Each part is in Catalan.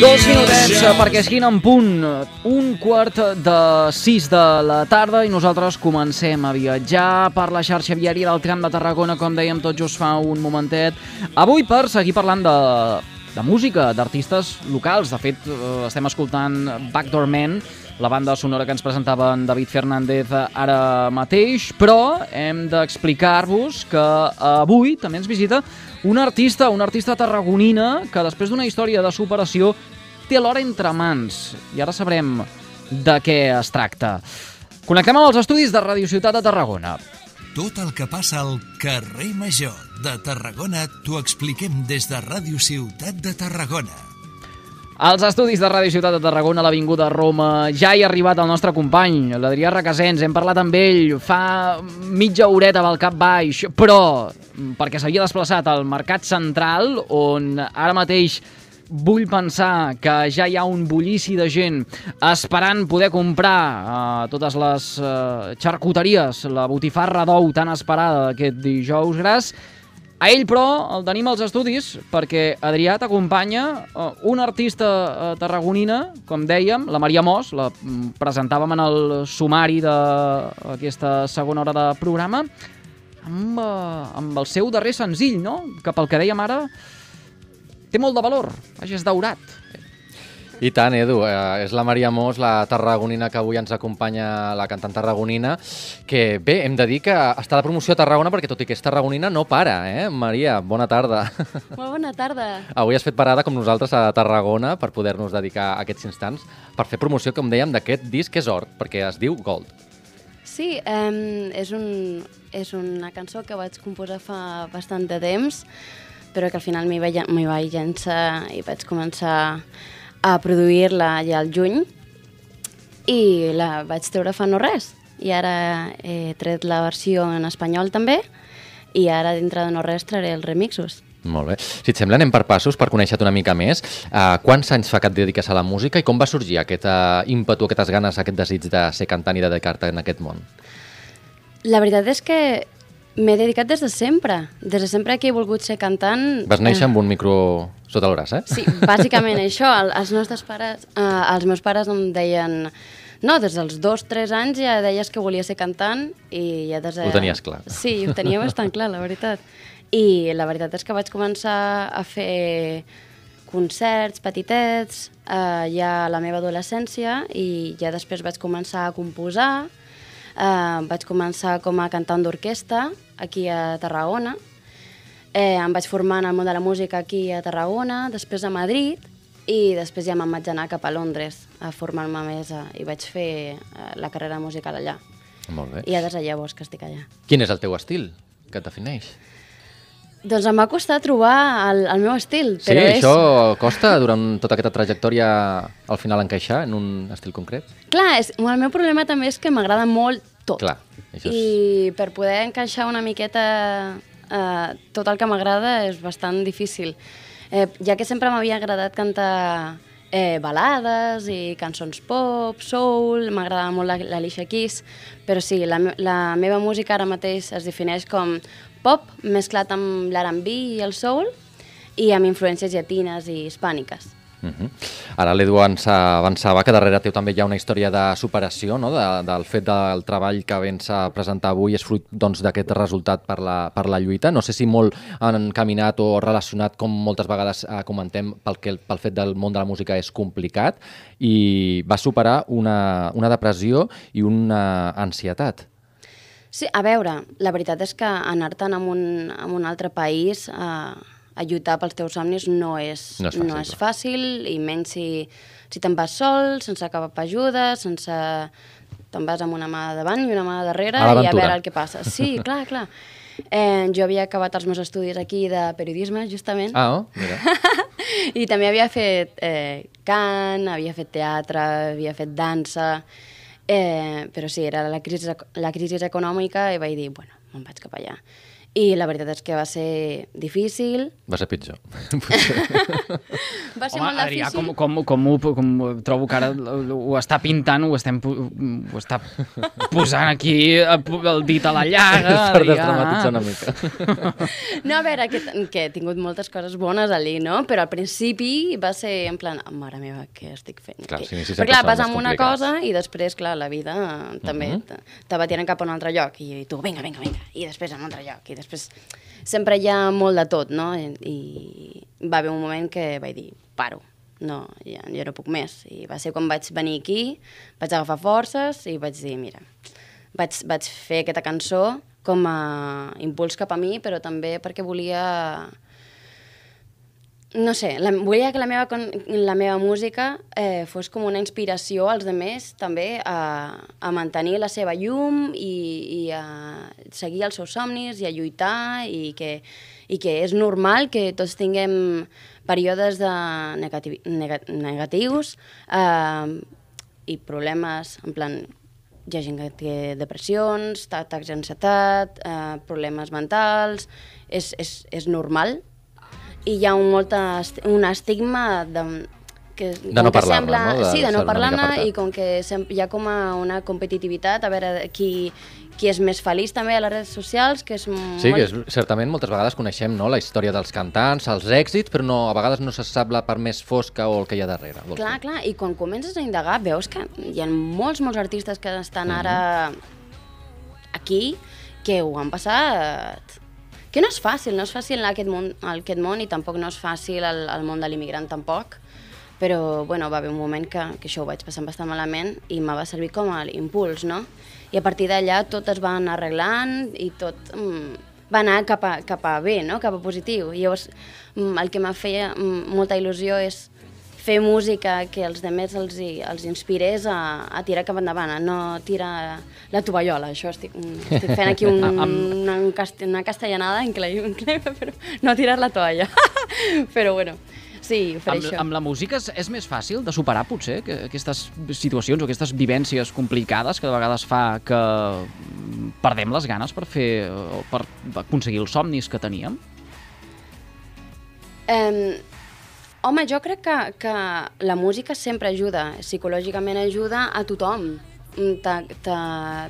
Dos minutets eh, perquè siguin en punt un quart de sis de la tarda i nosaltres comencem a viatjar per la xarxa viària del Tram de Tarragona, com dèiem tot just fa un momentet. Avui per seguir parlant de, de música, d'artistes locals. De fet, eh, estem escoltant Backdoor Man, la banda sonora que ens presentava en David Fernández ara mateix, però hem d'explicar-vos que avui també ens visita una artista, una artista tarragonina que després d'una història de superació té l'hora entre mans i ara sabrem de què es tracta. Connectem amb els estudis de Radio Ciutat de Tarragona. Tot el que passa al carrer Major de Tarragona t'ho expliquem des de Ràdio Ciutat de Tarragona. Als estudis de Ràdio Ciutat de Tarragona, l'Avinguda Roma, ja hi ha arribat el nostre company, l'Adrià Requesens. Hem parlat amb ell fa mitja horeta pel cap baix, però perquè s'havia desplaçat al Mercat Central, on ara mateix vull pensar que ja hi ha un bullici de gent esperant poder comprar uh, totes les uh, xarcuteries, la botifarra d'ou tan esperada d'aquest dijous gras, a ell, però, el tenim als estudis perquè Adrià t'acompanya uh, una artista uh, tarragonina, com dèiem, la Maria Mos, la mm, presentàvem en el sumari d'aquesta segona hora de programa, amb, uh, amb el seu darrer senzill, no? Que pel que dèiem ara té molt de valor, vaja, és daurat. I tant, Edu. Eh, és la Maria Mos, la tarragonina que avui ens acompanya, la cantant tarragonina, que bé, hem de dir que està de promoció a Tarragona perquè tot i que és tarragonina no para, eh? Maria, bona tarda. Molt bona tarda. Avui has fet parada com nosaltres a Tarragona per poder-nos dedicar a aquests instants per fer promoció, com dèiem, d'aquest disc que és or, perquè es diu Gold. Sí, eh, és, un, és una cançó que vaig composar fa bastant de temps, però que al final m'hi vaig, vaig llançar i vaig començar a produir-la ja al juny i la vaig treure fa no res. I ara he tret la versió en espanyol també i ara dintre de no res traré els remixos. Molt bé. Si et sembla, anem per passos per conèixer-te una mica més. Uh, quants anys fa que et dediques a la música i com va sorgir aquest uh, ímpetu, aquestes ganes, aquest desig de ser cantant i dedicar-te en aquest món? La veritat és que m'he dedicat des de sempre. Des de sempre que he volgut ser cantant... Vas néixer amb un micro sota el braç, eh? Sí, bàsicament això. El, els nostres pares, eh, els meus pares em deien... No, des dels dos, tres anys ja deies que volia ser cantant i ja des de... Ho tenies clar. Sí, ho tenia bastant clar, la veritat. I la veritat és que vaig començar a fer concerts petitets eh, ja a la meva adolescència i ja després vaig començar a composar, eh, vaig començar com a cantant d'orquestra aquí a Tarragona, eh, em vaig formar en el món de la música aquí a Tarragona, després a Madrid i després ja me'n vaig anar cap a Londres a formar-me més a, i vaig fer eh, la carrera musical allà. Molt bé. I ja des de llavors que estic allà. Quin és el teu estil que et defineix? Doncs em va costar trobar el, el meu estil. Sí, però és... això costa durant tota aquesta trajectòria al final encaixar en un estil concret? Clar, és, el meu problema també és que m'agrada molt tot. Clar, això és... I per poder encaixar una miqueta eh, tot el que m'agrada és bastant difícil. Eh, ja que sempre m'havia agradat cantar eh, balades i cançons pop, soul, m'agradava molt l'Alicia Keys, però sí, la, la meva música ara mateix es defineix com pop mesclat amb l'R&B i el soul i amb influències llatines i hispàniques. Uh -huh. Ara l'Edu ens avançava que darrere teu també hi ha una història de superació, no? de, del fet del treball que vens a presentar avui és fruit doncs, d'aquest doncs, resultat per la, per la lluita. No sé si molt encaminat o relacionat, com moltes vegades eh, comentem, pel, que, pel fet del món de la música és complicat i va superar una, una depressió i una ansietat. Sí, a veure, la veritat és que anar-te'n a, un, un altre país a, a lluitar pels teus somnis no és, No és fàcil, no és fàcil i menys si, si te'n vas sol, sense cap ajuda, sense... te'n vas amb una mà davant i una mà darrere A i a veure el que passa. Sí, clar, clar. Eh, jo havia acabat els meus estudis aquí de periodisme, justament, Ah, oh, mira. i també havia fet eh, cant, havia fet teatre, havia fet dansa, eh, però sí, era la crisi, la crisi econòmica i vaig dir, bueno, me'n vaig cap allà. I la veritat és que va ser difícil. Va ser pitjor. Va ser Home, molt Adrià, difícil. com, com, com, ho, com ho trobo que ara ho està pintant, ho, estem, ho està posant aquí el el dit a la llaga, per desdramatitzar una mica. No, a veure, que, que he tingut moltes coses bones allí, no? Però al principi va ser en plan, "Oh, mare meva, què estic fent? Clar, Què-" els inicis Perquè sempre clar, vas amb una cosa i després, clar, la vida eh, també Mhm. te, te va tirant cap a un altre lloc i, i tu, vinga, vinga, vinga, i després a un altre lloc i després sempre hi ha molt de tot, no? I, i va haver un moment que vaig dir, paro, no, ja, ja no puc més. I va ser quan vaig venir aquí, vaig agafar forces i vaig dir, mira, vaig, vaig fer aquesta cançó com a impuls cap a mi, però també perquè volia no sé, la, volia que la meva, la meva música eh, fos com una inspiració als demés també a, a mantenir la seva llum i, i a seguir els seus somnis i a lluitar i que, i que és normal que tots tinguem períodes de negati nega negatius eh, i problemes, en plan, hi ha gent que té depressions, ta- atacs d'ansietat, eh, problemes mentals, és, és, és normal, i hi ha un, molta, un estigma de, que, De no parlar-ne, sembla, no? De sí, de no parlar-ne i com que sem hi ha com a una competitivitat, a veure qui, qui és més feliç també a les redes socials, que és Sí, molt... que és, certament moltes vegades coneixem no, la història dels cantants, els èxits, però no, a vegades no se sap la part més fosca o el que hi ha darrere. vols Clar, dir. clar, i quan comences a indagar veus que hi ha molts, molts artistes que estan Mhm. ara aquí que ho han passat... Que no és fàcil, no és fàcil anar a aquest món, a aquest món i tampoc no és fàcil el, el món de l'immigrant tampoc, però bueno, va haver un moment que, que això ho vaig passar bastant malament i me va servir com a impuls, no? I a partir d'allà tot es va anar arreglant i tot mm, va anar cap a, cap a bé, no? cap a positiu. I llavors mm, el que m'ha feia mm, molta il·lusió és fer música que els demés els, els inspirés a, a tirar cap endavant, a no tirar la tovallola. Això estic, mm, estic fent aquí un, una, una castellanada increïble, però no tirar la toalla. però bueno, sí, ho faré Amb, això. amb la música és, és més fàcil de superar, potser, que aquestes situacions o aquestes vivències complicades que de vegades fa que mm, perdem les ganes per fer per aconseguir els somnis que teníem? Eh, home, jo crec que, que la música sempre ajuda, psicològicament ajuda a tothom. Te, te,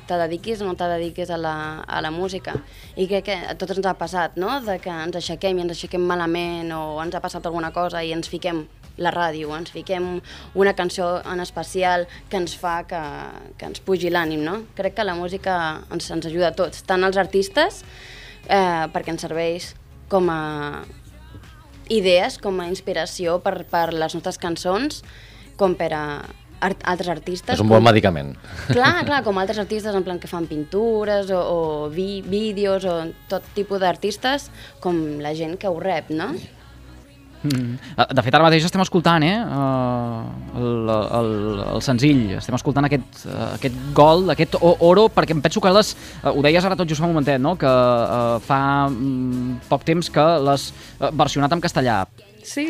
te dediquis o no te dediquis a la, a la música. I crec que a tots ens ha passat, no?, de que ens aixequem i ens aixequem malament o ens ha passat alguna cosa i ens fiquem la ràdio, ens fiquem una cançó en especial que ens fa que, que ens pugi l'ànim, no? Crec que la música ens, ens ajuda a tots, tant als artistes, eh, perquè ens serveix com a, idees com a inspiració per, per les nostres cançons, com per a art altres artistes. És un bon com- medicament. Clar, clar, com altres artistes en plan que fan pintures o, o vi vídeos o tot tipus d'artistes, com la gent que ho rep, no? Mm. De fet, ara mateix estem escoltant eh, el, el, el senzill, estem escoltant aquest, uh, aquest gol, aquest oro, perquè em penso que les, uh, ho deies ara tot just fa un momentet, no? que uh, fa um, poc temps que l'has uh, versionat en castellà. Sí.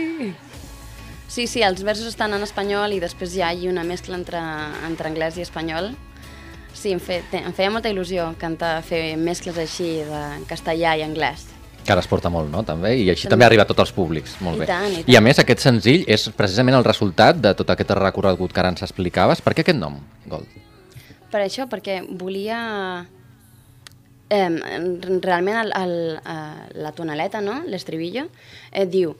Sí, sí, els versos estan en espanyol i després ja hi ha una mescla entre, entre anglès i espanyol. Sí, em, fe, te- em feia molta il·lusió cantar, fer mescles així de castellà i anglès. Que ara es porta molt, no? També, i així també arriba a tots els públics. Molt I bé. tant, i I a tant. més, aquest senzill és precisament el resultat de tot aquest recorregut que ara ens explicaves. Per què aquest nom, Gold? Per això, perquè volia... Eh, realment el, el, eh, la tonaleta, no? l'estribillo, eh, diu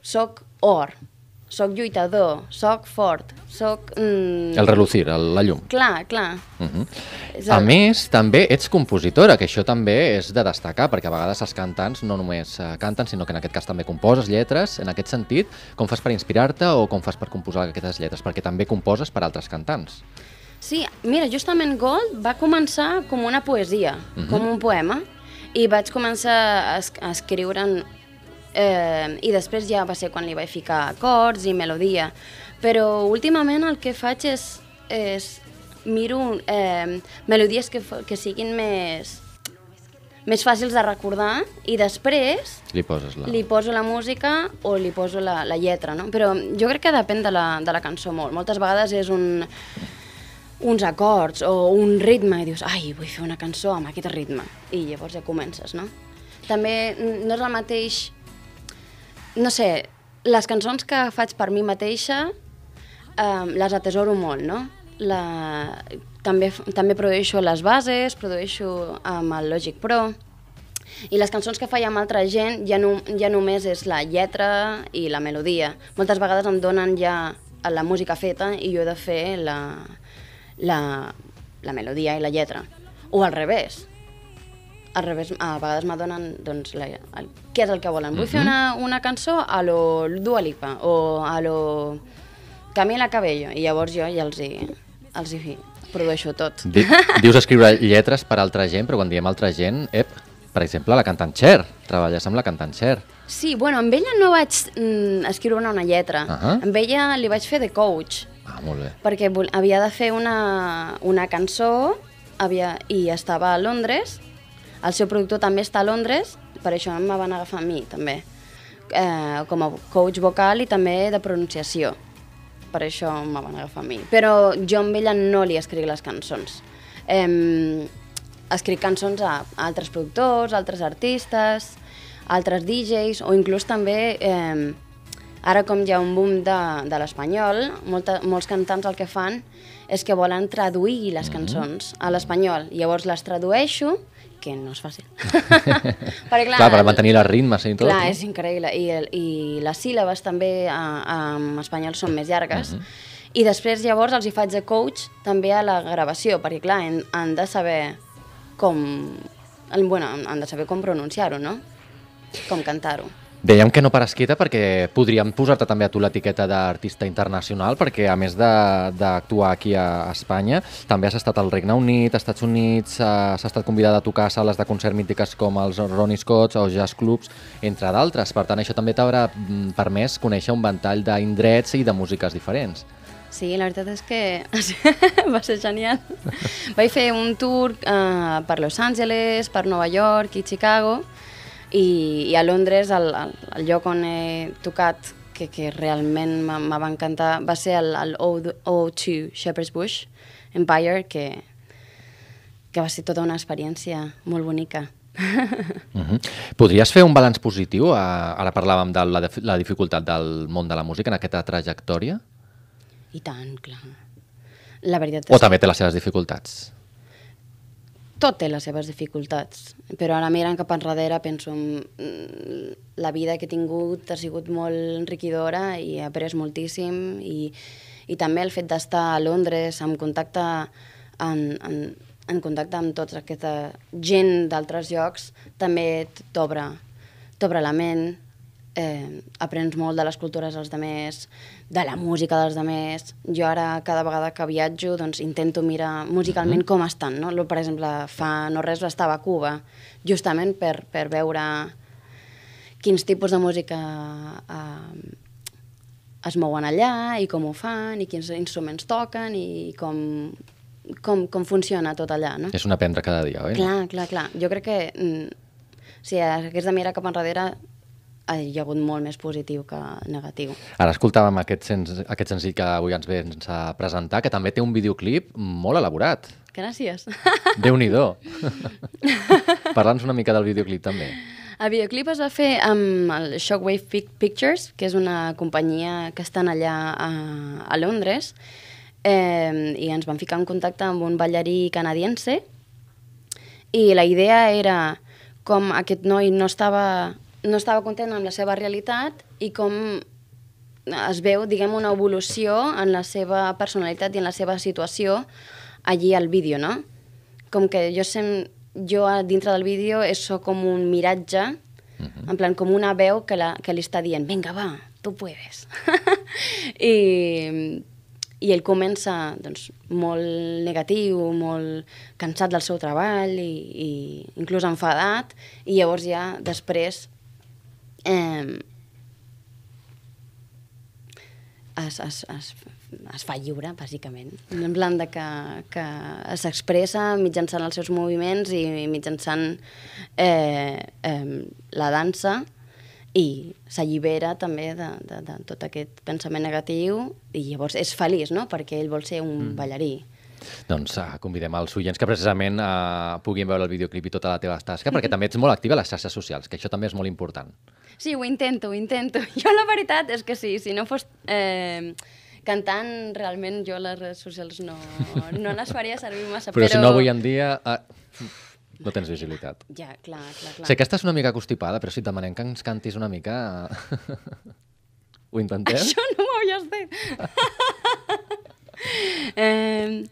soc or, soc lluitador, soc fort, soc... Mm, El relucir, el, la llum. Clar, clar. Uh -huh. És A el- més, també ets compositora, que això també és de destacar, perquè a vegades els cantants no només eh, canten, sinó que en aquest cas també composes lletres. En aquest sentit, com fas per inspirar-te o com fas per composar aquestes lletres? Perquè també composes per altres cantants. Sí, mira, justament Gold va començar com una poesia, Mhm. com un poema, i vaig començar a, es a escriure'n eh, i després ja va ser quan li vaig ficar acords i melodia. Però últimament el que faig és, és miro eh, melodies que, que siguin més, més fàcils de recordar i després Li poses la... li poso la música o li poso la, la lletra, no? Però jo crec que depèn de la, de la cançó molt. Moltes vegades és un, uns acords o un ritme i dius, ai, vull fer una cançó amb aquest ritme. I llavors ja comences, no? també no és el mateix... No sé, les cançons que faig per mi mateixa um, les atesoro molt, no? La... També, també produeixo les bases, produeixo amb el Logic Pro, i les cançons que faig amb altra gent ja, no, ja només és la lletra i la melodia. Moltes vegades em donen ja la música feta i jo he de fer la, la, la melodia i la lletra. O al revés. Al revés, a vegades m'adonen doncs, la, el, què és el que volen. Vull fer una, una cançó a lo Dua Lipa o a lo Camila Cabello i llavors jo ja els hi, els hi produeixo tot. Di dius escriure lletres per altra gent, però quan diem altra gent, ep, per exemple, la cantant Cher. Treballes amb la cantant Cher. Sí, bueno, amb ella no vaig mm, escriure una lletra. Uh -huh. Amb ella li vaig fer de coach, Ah, molt bé. perquè havia de fer una, una cançó havia, i estava a Londres. El seu productor també està a Londres, per això em van agafar a mi, també, eh, com a coach vocal i també de pronunciació. Per això em van agafar a mi. Però jo amb ella no li escric les cançons. Eh, escric cançons a, altres productors, altres artistes, altres DJs, o inclús també... Eh, Ara, com hi ha un boom de, de l'espanyol, molts cantants el que fan és que volen traduir les cançons a l'espanyol. Llavors les tradueixo, que no és fàcil. Perquè, Clar, per mantenir les ritmes i tot. Clar, no? és increïble. I, el, I les síl·labes també a, a, en espanyol són més llargues. I després, llavors, els hi faig de coach també a la gravació, perquè, clar, han, han de saber com... Bueno, han de saber com pronunciar-ho, no? Com cantar-ho. Dèiem que no pares quieta perquè podríem posar-te també a tu l'etiqueta d'artista internacional perquè a més d'actuar aquí a Espanya també has estat al Regne Unit, als Estats Units, eh, has estat convidada a tocar a sales de concert mítiques com els Ronnie Scotts o Jazz Clubs, entre d'altres. Per tant, això també t'haurà mm, permès conèixer un ventall d'indrets i de músiques diferents. Sí, la veritat és que va ser genial. Vaig fer un tour uh, per Los Angeles, per Nova York i Chicago, i, i a Londres el, el, el lloc on he tocat que, que realment m'ha- me va encantar va ser el, el O- O2 Shepherd's Bush Empire, que, que va ser tota una experiència molt bonica. Uh -huh. Podries fer un balanç positiu? Eh, ara parlàvem de la, la dificultat del món de la música en aquesta trajectòria? I tant, clar. La veritat O és també té les seves dificultats? Tot té les seves dificultats, però ara mirant cap enrere penso en mm, la vida que he tingut ha sigut molt enriquidora i he après moltíssim i, i també el fet d'estar a Londres en contacte en, en, en contacte amb tota aquesta gent d'altres llocs també t'obre t'obre la ment eh, aprens molt de les cultures dels demés, de la música dels demés. Jo ara, cada vegada que viatjo, doncs intento mirar musicalment com estan, no? Per exemple, fa no res estava a Cuba, justament per, per veure quins tipus de música eh, es mouen allà i com ho fan i quins instruments toquen i com, com, com funciona tot allà, no? És un aprendre cada dia, oi? Clar, clar, clar. Jo crec que mm, si hagués de mirar cap enrere hi ha hagut molt més positiu que negatiu. Ara escoltàvem aquest, sens, aquest senzill que avui ens vens a presentar, que també té un videoclip molt elaborat. Gràcies. Déu-n'hi-do. Parla'ns una mica del videoclip també. El videoclip es va fer amb el Shockwave Pic- Pictures, que és una companyia que estan allà a, a Londres, eh, i ens vam ficar en contacte amb un ballarí canadiense, i la idea era com aquest noi no estava, no estava content amb la seva realitat i com es veu, diguem, una evolució en la seva personalitat i en la seva situació allí al vídeo, no? Com que jo sem jo dintre del vídeo és sóc com un miratge, en plan com una veu que, la, que li està dient, vinga, va, tu puedes. I, I ell comença doncs, molt negatiu, molt cansat del seu treball i, i inclús enfadat, i llavors ja després eh, es, es, es, es fa lliure, bàsicament. En plan de que, que s'expressa mitjançant els seus moviments i mitjançant eh, eh, la dansa i s'allibera també de, de, de tot aquest pensament negatiu i llavors és feliç, no?, perquè ell vol ser un mm. ballarí. Doncs uh, convidem els oients que precisament uh, puguin veure el videoclip i tota la teva tasca, perquè també ets molt activa a les xarxes socials, que això també és molt important. Sí, ho intento, ho intento. Jo la veritat és que sí, si no fos eh, cantant, realment jo les redes socials no, no les faria servir massa. Però, Però, si no avui en dia... Uh, no tens visibilitat. Ja, clar, clar, clar. Sé que estàs una mica constipada, però si et demanem que ens cantis una mica... Ho intentem? Això no m'ho havies dit. eh,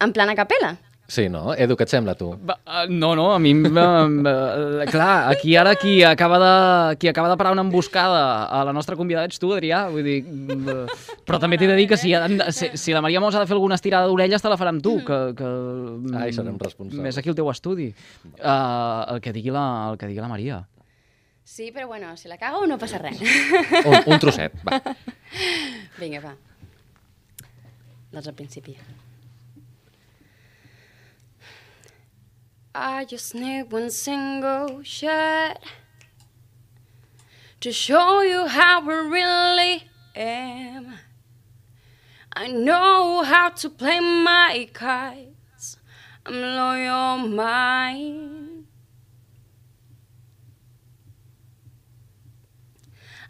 en plan a capella? Sí, no? Edu, què et sembla, tu? Eh, No, no, a mi... eh, clar, aquí ara qui acaba, de, qui acaba de parar una emboscada a la nostra convidada ets tu, Adrià. Vull dir, mm, eh, però també t'he de dir que si, si, si la Maria Mos ha de fer alguna estirada d'orelles, te la farà amb tu, que... que mm, Ai, serem responsables. Més aquí al teu estudi. Uh, el, que digui la, el que digui la Maria. Sí, però bueno, si la cago no passa res. Un, un trosset, va. Vinga, va. Doncs al principi. I just need one single shot to show you how I really am. I know how to play my cards. I'm loyal mine.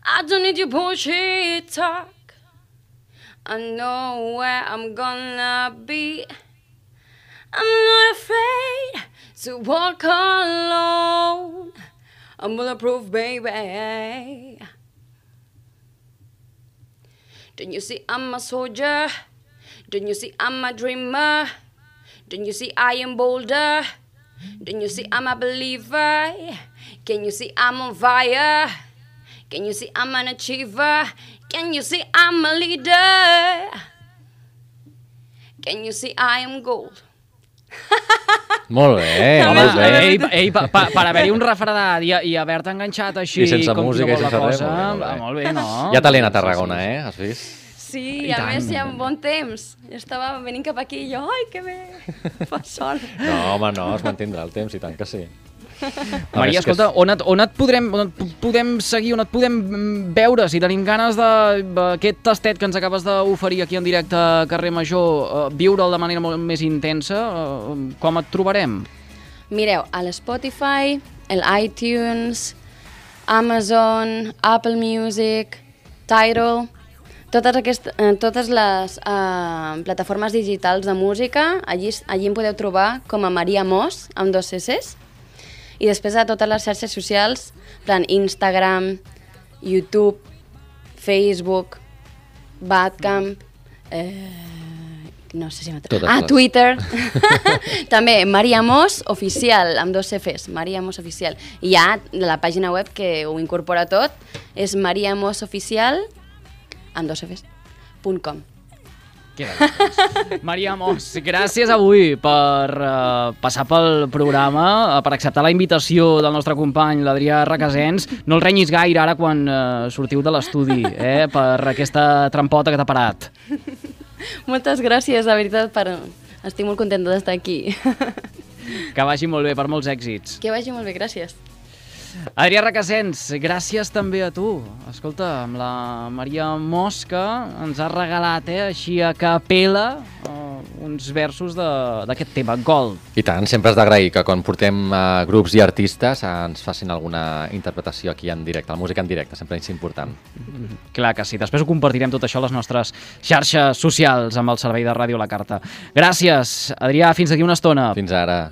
I don't need your bullshit talk. I know where I'm gonna be. I'm not afraid to walk alone. I'm bulletproof, baby. Don't you see I'm a soldier? Don't you see I'm a dreamer? Don't you see I am bolder? Don't you see I'm a believer? Can you see I'm on fire? Can you see I'm an achiever? Can you see I'm a leader? Can you see I am gold? Molt bé, Home, molt bé. ei, ei, pa, pa, per haver-hi un refredat i, i haver-te enganxat així I sense com música no i sense res, cosa, molt bé, molt bé. molt bé, no? Hi ha talent a Tarragona, eh? Has vist? Sí, I a tant. més hi ha un bon temps. Jo estava venint cap aquí i jo, ai, que bé, fa sol. No, home, no, es mantindrà el temps, i tant que sí. Maria, més que escolta, on et, on et podrem, on et podem seguir, on et podem veure, si tenim ganes d'aquest tastet que ens acabes d'oferir aquí en directe a Carrer Major, uh, viure'l de manera molt més intensa, uh, com et trobarem? Mireu, a l'Spotify, el iTunes, Amazon, Apple Music, Tidal, totes, aquest, eh, totes les eh, plataformes digitals de música, allí, allí em podeu trobar com a Maria Mos, amb dos S's, i després a totes les xarxes socials, plan Instagram, YouTube, Facebook, Badcamp, eh, no sé si. Totes Ah, les. Twitter. També, Maria Mos Oficial, amb dos Fs, Maria Mos Oficial. I hi ha la pàgina web que ho incorpora tot, és mariamosoficial, amb dos Fs, punt .com. Queda doncs. Maria Mos, gràcies avui per uh, passar pel programa, uh, per acceptar la invitació del nostre company, l'Adrià Requesens. No el renyis gaire ara quan uh, sortiu de l'estudi, eh, per aquesta trampota que t'ha parat. Moltes gràcies, la veritat, per... estic molt contenta d'estar aquí. Que vagi molt bé, per molts èxits. que vagi molt bé, gràcies. Adrià Requesens, gràcies també a tu. Escolta, amb la Maria Mosca ens ha regalat, eh, així a capella, uh, uns versos de- d'aquest tema, Gold. I tant, sempre has d'agrair que quan portem uh, grups i artistes uh, ens facin alguna interpretació aquí en directe, la música en directe, sempre és important. Clar que sí. Després ho compartirem tot això a les nostres xarxes socials amb el servei de ràdio La Carta. Gràcies, Adrià. Fins d'aquí una estona. Fins ara.